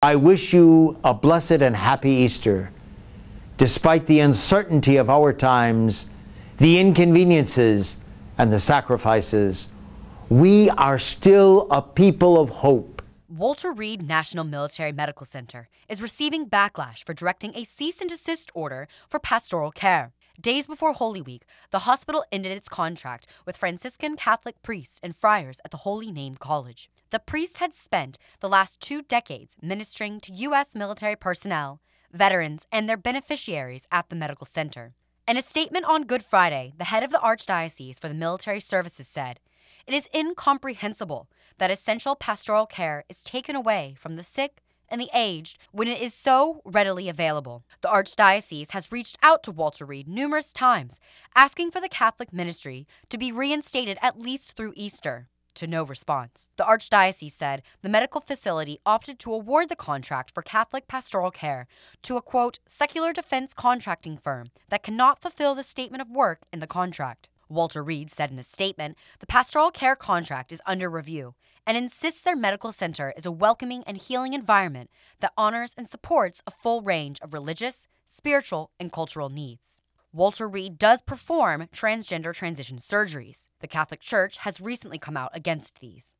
I wish you a blessed and happy Easter. Despite the uncertainty of our times, the inconveniences, and the sacrifices, we are still a people of hope. Walter Reed National Military Medical Center is receiving backlash for directing a cease and desist order for pastoral care. Days before Holy Week, the hospital ended its contract with Franciscan Catholic priests and friars at the Holy Name College. The priests had spent the last two decades ministering to U.S. military personnel, veterans, and their beneficiaries at the medical center. In a statement on Good Friday, the head of the Archdiocese for the Military Services said, It is incomprehensible that essential pastoral care is taken away from the sick, and the aged when it is so readily available. The Archdiocese has reached out to Walter Reed numerous times, asking for the Catholic ministry to be reinstated at least through Easter. To no response. The Archdiocese said the medical facility opted to award the contract for Catholic pastoral care to a quote, secular defense contracting firm that cannot fulfill the statement of work in the contract. Walter Reed said in a statement the pastoral care contract is under review and insists their medical center is a welcoming and healing environment that honors and supports a full range of religious, spiritual, and cultural needs. Walter Reed does perform transgender transition surgeries. The Catholic Church has recently come out against these.